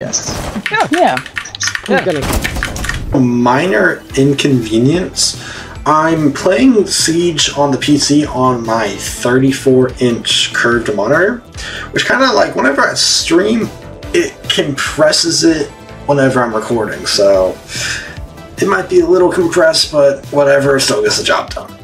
Yes. Oh, yeah. Who's gonna A minor inconvenience. I'm playing Siege on the PC on my 34 inch curved monitor, which kind of like whenever I stream, it compresses it whenever I'm recording. So it might be a little compressed, but whatever, still gets the job done.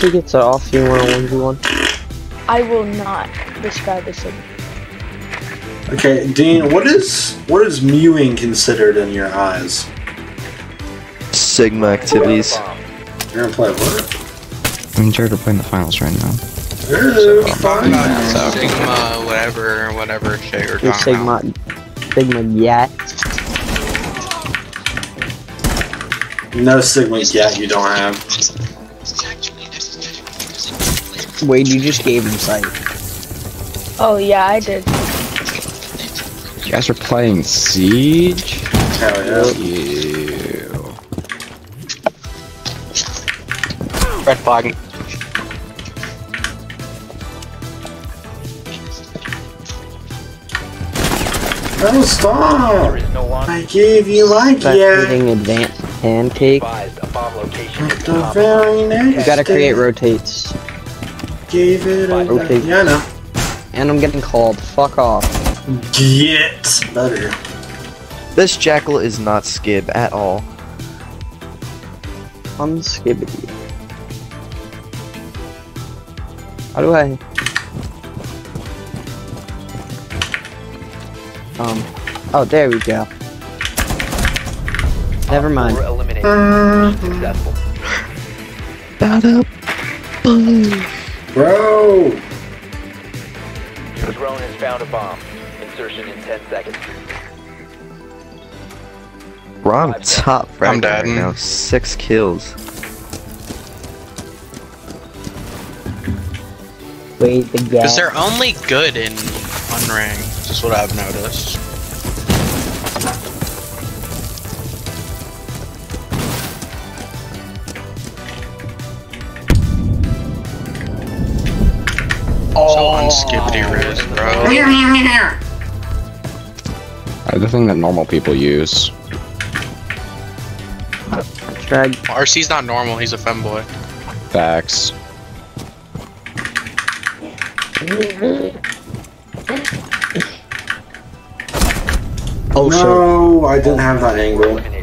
Who gets it off? You want a 1v1? I will not describe this. as- Okay, Dean, what is what is mewing considered in your eyes? Sigma activities. You're gonna play what? I'm in charge of playing the finals right now. Talk fine. Uh, about Sigma, whatever, whatever shit you're Your talking about. Sigma, Sigma yet. No Sigma yet you don't have. Wade, you just gave him sight. Oh yeah, I did. You guys are playing Siege? Hell yeah. You. Red flag. Oh, stop! I gave you like Start yeah. creating advanced pancake. At the very next You gotta create rotates. Gave it a Rotate. Yeah, I know. And I'm getting called. Fuck off. Get better. This jackal is not skib at all. Unskibbity. How do I? Um. Oh, there we go. Never mind. Successful. Bada Bro! Your drone has found a bomb. Insertion in 10 seconds. We're on top I'm right now. Six kills. Wait, the Because they're only good in one ring. Just what I've noticed. So unskippity riz, bro. Uh, the thing that normal people use. Drag. RC's not normal, he's a femboy. Facts. Oh shit. no, I didn't have that angle.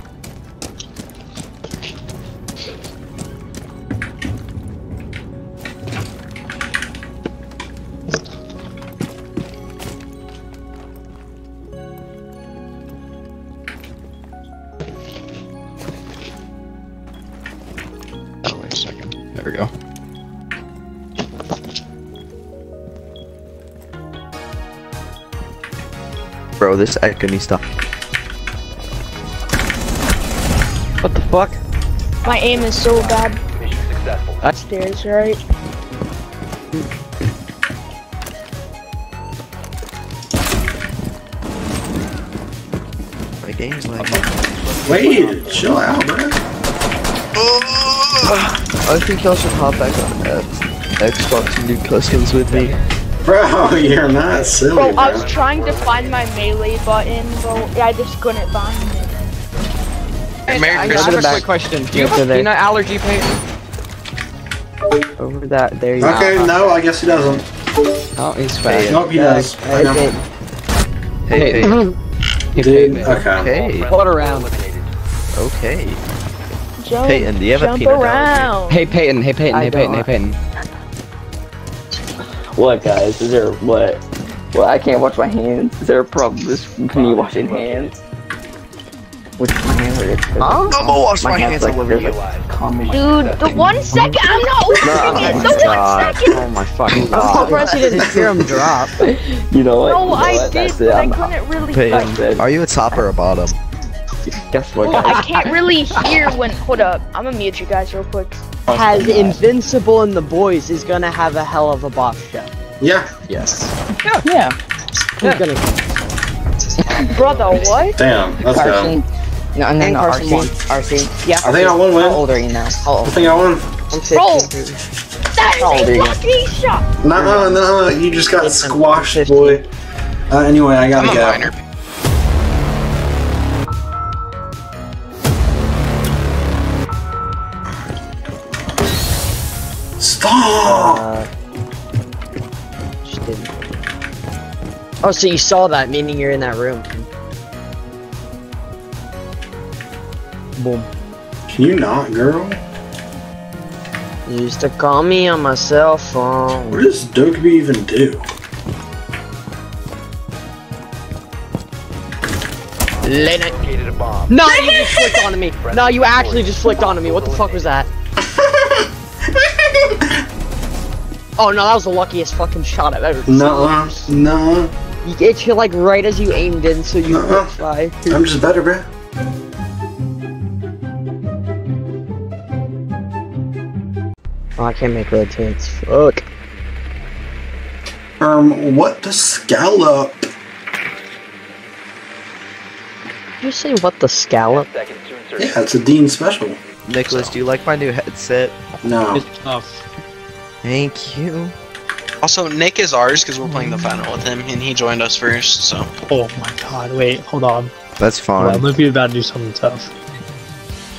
There we go. Bro, this echo needs to. What the fuck? My aim is so bad. Mission successful. Upstairs, right? My game's lagging. Wait, chill out, bro. I think y'all should hop back on uh, Xbox and do customs with me. Bro, you're not silly, Bro, bro. I was trying to find my melee button, bro. Yeah, I just couldn't find it. Hey, Merry I Christmas. have a quick question. Do you, Do you know allergy pain? Over that, there you go. Okay, no, I guess he doesn't. Oh, he's Hey. Nope, he does. I know. Okay, Hey, hey, Dude, paid me. okay. hey, Hold around. Okay. Jump, Peyton, do you have a jump peanut around. Hey Peyton, hey Peyton, I hey Peyton, hey. Peyton. What guys? Is there what? Well, I can't wash my hands. Is there a problem with me washing hands? Which my hands are just I'm gonna wash my hands like all over there's you. like. Dude, the one second I'm not opening it. Oh the one second. Oh my fucking I'm god. surprised you didn't hear him drop. You know what? No, you know I what? did, That's but it. I I'm, couldn't really. That's Peyton, it. are you a top or a bottom? Guess what, Well, I can't really hear when. Hold up, I'm gonna mute you guys real quick. Has Invincible and the boys is gonna have a hell of a boss show. Yeah, Yes. Yeah. Who's gonna Brother, what? damn, let's go. Carson. No, no, And no, Carson RC. RC. Yeah. I think I won How old are you now? How I think I won. I'm Bro. That That is How old are a you? fucking shot. No, no, you just got squashed, boy. Uh, anyway, I gotta I'm a go. minor. Uh, just didn't. Oh, so you saw that, meaning you're in that room. Boom. Can you not, girl? You used to call me on my cell phone. What does Dokkaebi even do? Lena. Located a bomb. No, you just flicked onto me. No, you actually just flicked onto me. What the fuck was that? Oh no, that was the luckiest fucking shot I've ever seen. No, no, You it hit like right as you aimed in, so you Nuh-uh. fly. I'm just better, bro. Oh, I can't make rotates. Fuck. Um, what the scallop? Did you say what the scallop? Seconds to insertion. Yeah, it's a Dean special. Nicholas, do you like my new headset? No. It's tough. Thank you. Also, Nick is ours because we're playing the final with him, and he joined us first. So Oh my god, wait, hold on. That's Well, fine. I'm gonna be about to do something tough.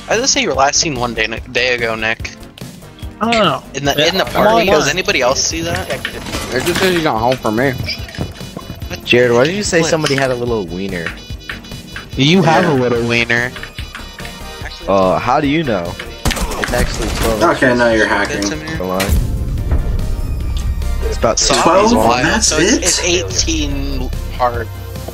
I was gonna say you were last seen one day day ago, Nick, I don't know. in the Yeah, in the I'm party. Does anybody else see that? It just says you got home for me. Jared, why did you say What? somebody had a little wiener? You have a little wiener. Uh, how do you know? It's actually 12 Okay, now you're that's hacking. It's about So six Twelve? it's feet long. wild. That's so it's, it? it's 18 hard.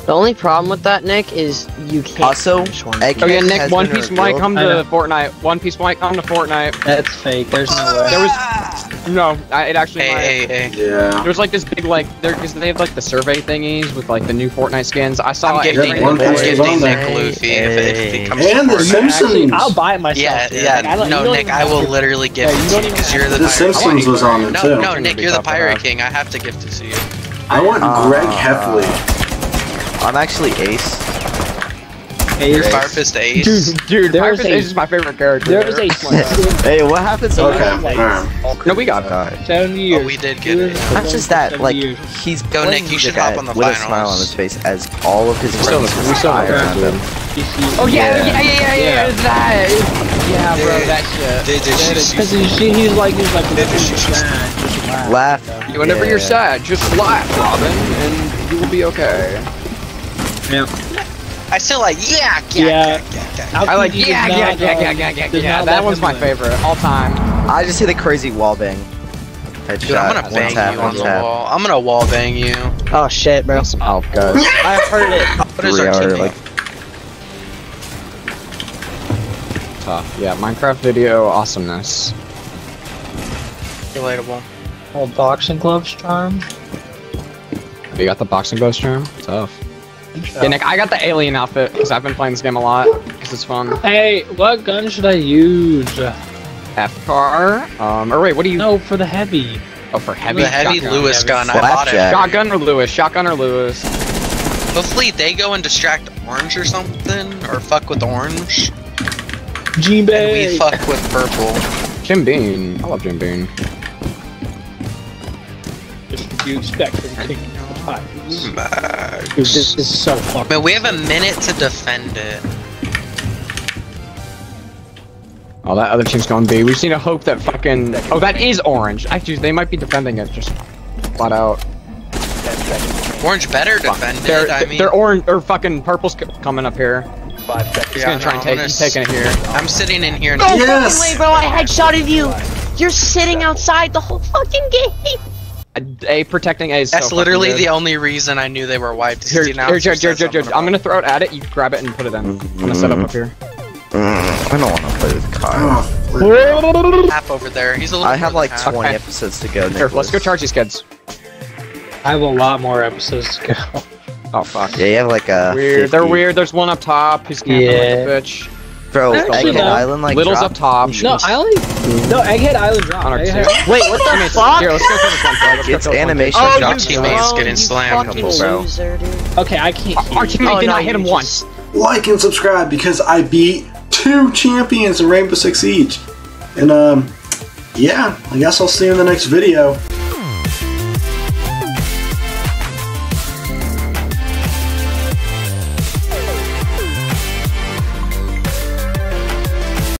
The only problem with that, Nick, is you can't. Also, finish one egg- piece. Oh yeah, Nick, One Piece might come to. Fortnite. One Piece might come to Fortnite. That's fake. There's no way. There was ah! No, I, it actually might. Hey, hey, hey. Yeah. There was like this big like there because they have like the survey thingies with like the new Fortnite skins. I saw I'm it gifting, Yeah, One I'm Piece is gifting on Nick there. Luffy if, it- if it comes And to The Fortnite. Simpsons. I'll buy it myself. Yeah, dude. yeah. Like, I don't- no, Nick, I will literally gift Yeah, you it to you because you're the The Simpsons was on it No, too. no, Gonna Nick, you're the pirate king. I have to gift it to you. I want Greg Uh, Heffley. I'm actually Ace. Hey, Grace. Fire Fist Ace. Dude, dude, There Fire Fist Ace is my favorite character. There is a Hey, what happens? to Okay, like- alright. No, we got Okay. 70 years. Oh, we did get it. Not just that, like Years. he's Go, playing Nick, you should a hop on the with a smile on his face as all of his friends we still conspire have around him. Oh yeah, Yeah. yeah, yeah, yeah, yeah, Yeah. it's that. Yeah, bro, that shit. Did, did she Because he's, he's like, he's like, Did she- she- sad. Laugh. Whenever you're sad, just laugh, Robin, and you will be okay. I still like, yeah, yeah, Yeah. yeah, How I like could you yeah, not, yeah, yeah, yeah, yeah, yeah, yeah. That let one's my favorite all time. I just hit a crazy wall bang. Headshot. Dude, I'm gonna bang tap, you one on the tap. wall. I'm gonna wall bang you. Oh shit, bro. Some help, guys. I heard it. What is Three our hour, teammate? like, Tough. Yeah, Minecraft video awesomeness. Relatable. Old boxing gloves charm. You got the boxing gloves charm? Tough. Yeah, Nick, I got the alien outfit because I've been playing this game a lot because it's fun. Hey, what gun should I use? FCAR. Um, or wait, what do you? No, for the heavy. Oh, for heavy. The heavy shotgun. Lewis Heavy. gun, I bought it. Flapjack. Shotgun or Lewis? Shotgun or Lewis? Hopefully they go and distract orange or something, or fuck with orange, Gene and we fuck with purple. Jim Bean. I love Jim Bean. Just what you expect from King of Max. Dude, this is so fucking. Man, we have a minute to defend it. Oh, that other team's going B. We just need to hope that fucking. Oh, that is orange. Actually, they might be defending it just flat out. Orange better defend They're it. I mean, they're orange or fucking purple's c- coming up here. Five seconds. He's Yeah, gonna try no, and I'm take. gonna He's taking it here. I'm sitting in here. No And Yes! fucking way, bro. I headshotted you. You're sitting outside the whole fucking game. A, a protecting A is so that's fucking literally good. the only reason I knew they were wiped. Here, Here, here, here, here, here, here. I'm gonna throw it at it. You grab it and put it in. I'm gonna set up up here. I don't want to play with Kyle. Half over there. He's a little. I have like than half. 20 Okay. episodes to go. Here, let's go charge these kids. I have a lot more episodes to go. Oh fuck. Yeah, you have like a. Weird. They're weird. There's one up top. He's camping Yeah. like a bitch. Bro, Actually, Egghead no. Island like Little's dropped- up top. No, I only. No, Egghead Island dropped. On our Egghead- team. Wait, what the fuck? Here, let's go kill this one. Fred. Let's It's kill this one. animation Oh, drop you teammates getting slammed. Couple, bro. loser, dude. Okay, I can't. Our hear. teammate Oh, did no, not hit him just- once. Like and subscribe because I beat two champions in Rainbow Six Siege. And, um, yeah, I guess I'll see you in the next video.